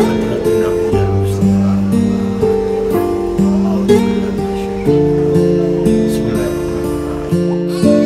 Bismillahirrahmanirrahim.